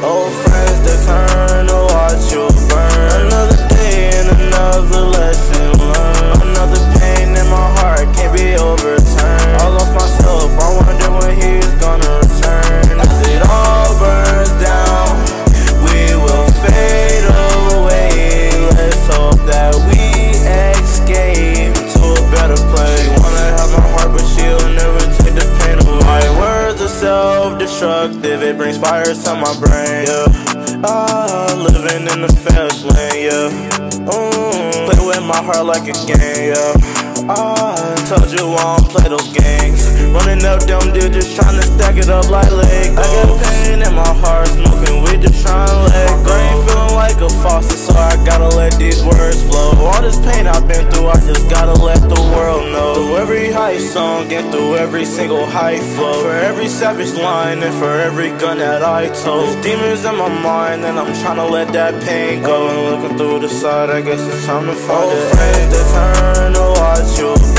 Oh, virus on my brain, yeah. Ah, living in the fast lane, yeah. Mm, play with my heart like a game, yeah. Ah, told you I don't play those games. Running up them dudes, just trying to stack it up like Legos. I got pain in my heart, smoking weed, just trying to let go. Brain feeling like a faucet, song and through every single high flow. For every savage line and for every gun that I told. There's demons in my mind, and I'm trying to let that pain go. And looking through the side, I guess it's time to find Old it. friends that turn to watch you